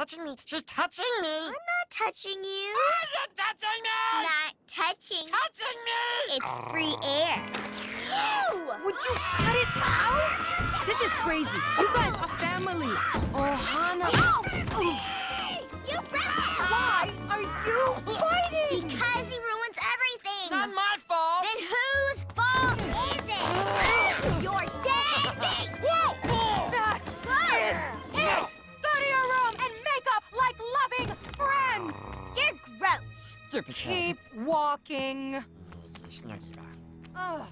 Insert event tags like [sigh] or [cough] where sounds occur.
touching me. She's touching me. I'm not touching you. Ah, you're touching me. Not touching. touching me. It's free air. Would you cut it out? This is crazy. You guys are family. Oh, Hannah. You broke it. Why are you [laughs] fighting? Because he ruins everything. Not my Keep walking. Ugh.